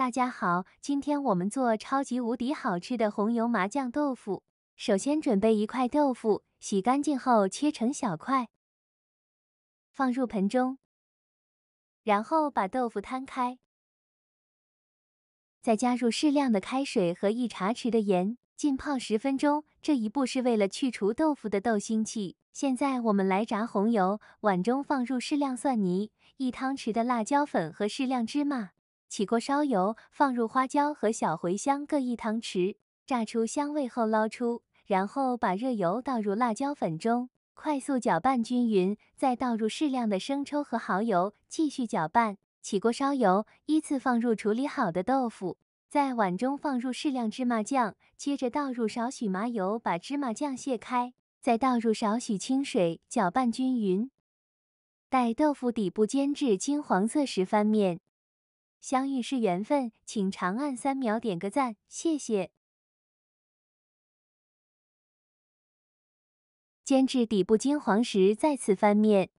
大家好，今天我们做超级无敌好吃的红油麻酱豆腐。首先准备一块豆腐，洗干净后切成小块，放入盆中，然后把豆腐摊开，再加入适量的开水和一茶匙的盐，浸泡十分钟。这一步是为了去除豆腐的豆腥气。现在我们来炸红油，碗中放入适量蒜泥、一汤匙的辣椒粉和适量芝麻。起锅烧油，放入花椒和小茴香各一汤匙，炸出香味后捞出，然后把热油倒入辣椒粉中，快速搅拌均匀，再倒入适量的生抽和蚝油，继续搅拌。起锅烧油，依次放入处理好的豆腐，在碗中放入适量芝麻酱，接着倒入少许麻油，把芝麻酱卸开，再倒入少许清水，搅拌均匀。待豆腐底部煎至金黄色时翻面。相遇是缘分，请长按三秒点个赞，谢谢。煎至底部金黄时，再次翻面，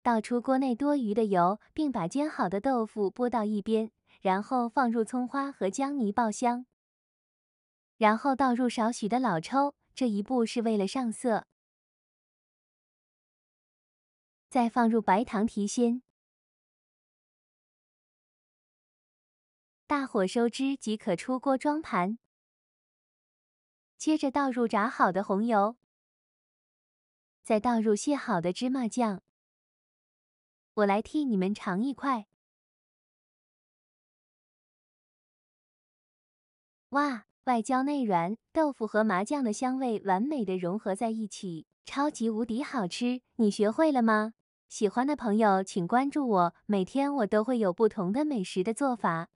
倒出锅内多余的油，并把煎好的豆腐拨到一边，然后放入葱花和姜泥爆香，然后倒入少许的老抽，这一步是为了上色，再放入白糖提鲜。大火收汁即可出锅装盘。接着倒入炸好的红油，再倒入卸好的芝麻酱。我来替你们尝一块。哇，外焦内软，豆腐和麻酱的香味完美的融合在一起，超级无敌好吃！你学会了吗？喜欢的朋友请关注我，每天我都会有不同的美食的做法。